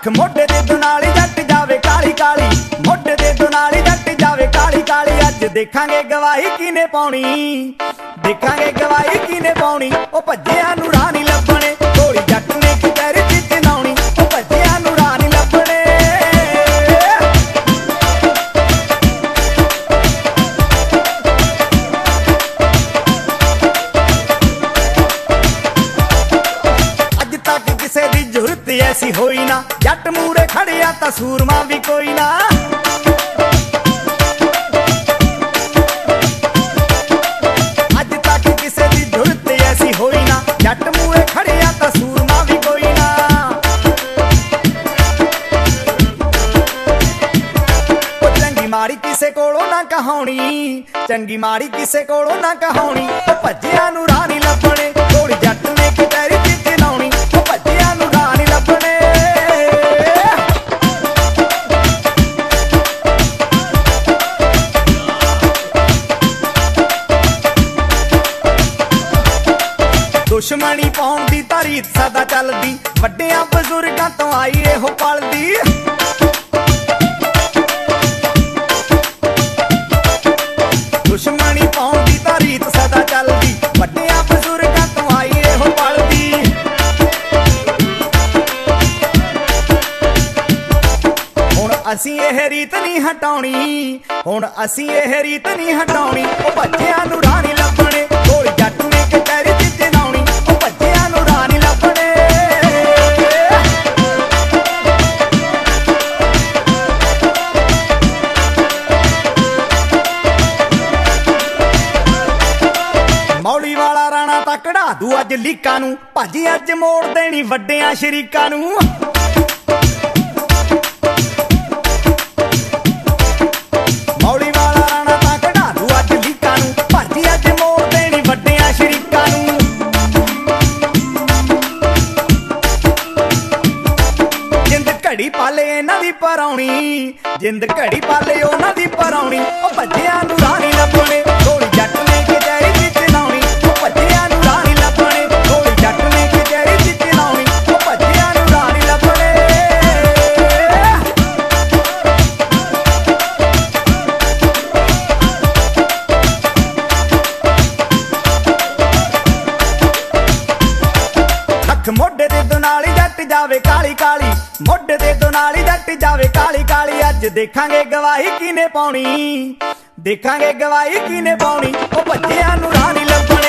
ਅੱਖ ਮੋਢੇ ਦੇ ਦੁਨਾਲੀ ਜੱਟ ਜਾਵੇ ਕਾਲੀ ਕਾਲੀ। ਮੋਢੇ ਦੇ ਦੁਨਾਲੀ ਜੱਟ ਜਾਵੇ ਕਾਲੀ ਕਾਲੀ। ਅੱਜ ਦੇਖਾਂਗੇ ਗਵਾਹੀ ਕਿਨੇ ਪਾਉਣੀ? ਦੇਖਾਂਗੇ ਗਵਾਹੀ ਕਿਨੇ ਪਾਉਣੀ? ਉਹ ਭੱਜਿਆ ਨਾ ਜੱਟ ਮੂਰੇ ਖੜਿਆ ਤਾਂ ਸੂਰਮਾ ਵੀ ਕੋਈ ਨਾ। ਅੱਜ ਤੱਕ ਕਿਸੇ ਦੀ ਜ਼ਰੂਰਤ ਐਸੀ ਹੋਈ ਨਾ। ਜੱਟ ਮੂਰੇ ਖੜਿਆ ਤਾਂ ਸੂਰਮਾ ਵੀ ਕੋਈ ਨਾ। ਉਹ ਚੰਗੀ ਮਾੜੀ ਕਿਸੇ ਕੋਲੋਂ ਨਾ ਕਹਾਉਣੀ। ਚੰਗੀ ਮਾਰੀ ਕਿਸੇ ਕੋਲੋਂ ਨਾ ਕਹਾਉਣੀ। ਉਹ ਭੱਜਿਆ ਨੂੰ ਰਾਹ ਨਹੀਂ ਲੱਭਣੇ। ਦੁਸ਼ਮਣੀ ਪਾਉਣ ਦੀ ਤਾਰੀਖ ਸਦਾ ਚੱਲਦੀ, ਵੱਡਿਆਂ ਬਜ਼ੁਰਗਾਂ ਤੋਂ ਆਈ ਇਹੋ ਪਲਦੀ। ਦੁਸ਼ਮਣੀ ਪਾਉਣ ਦੀ ਤਾਰੀਖ ਸਦਾ ਚੱਲਦੀ, ਵੱਡਿਆਂ ਬਜ਼ੁਰਗਾਂ ਤੋਂ ਆਈ ਇਹੋ ਪਲਦੀ। ਹੁਣ ਅਸੀਂ ਇਹ ਰੀਤ ਨਹੀਂ ਹਟਾਉਣੀ, ਹੁਣ ਅਸੀਂ ਇਹ ਰੀਤ ਨਹੀਂ ਹਟਾਉਣੀ, ਉਹ ਭੱਜਿਆਂ ਤਾਂ ਅੱਜ ਲੀਕਾਂ ਨੂੰ ਭਾਜੀ ਅੱਜ ਮੋੜ ਦੇਣੀ ਵੱਡਿਆਂ ਸ਼ਰੀਕਾਂ ਨੂੰ। ਮੌਲੀ ਵਾਲਾ ਰਾਣਾ ਤਾਂ ਕਢਾ ਅੱਜ ਲੀਕਾਂ ਨੂੰ, ਭੱਜ ਅੱਜ ਮੋੜ ਦੇਣੀ ਵੱਡਿਆਂ ਸ਼ਰੀਕਾਂ ਨੂੰ। ਜਿੰਦ ਘੜੀ ਪਾਲੇ ਇਹਨਾਂ ਦੀ ਪਰਾਉਣੀ, ਜਿੰਦ ਘੜੀ ਪਾਲੇ ਉਹਨਾਂ ਦੀ ਪਰਾਉਣੀ, ਉਹ ਭੱਜਿਆਂ ਨੂੰ ਰਾਹ ਲੱਭਣੇ। ਦੁਨਾਲੀ ਜੱਟ ਜਾਵੇ ਕਾਲੀ ਕਾਲੀ। ਮੋਢੇ ਦੇ ਦੁਨਾਲੀ ਜੱਟ ਜਾਵੇ ਕਾਲੀ ਕਾਲੀ। ਅੱਜ ਦੇਖਾਂਗੇ ਗਵਾਹੀ ਕਿਨੇ ਪਾਉਣੀ। ਦੇਖਾਂਗੇ ਗਵਾਹੀ ਕਿਨੇ ਪਾਉਣੀ। ਉਹ ਭੱਜਿਆਂ ਨੂੰ ਰਾਣੀ ਨਹੀਂ ਲੱਭਣੀ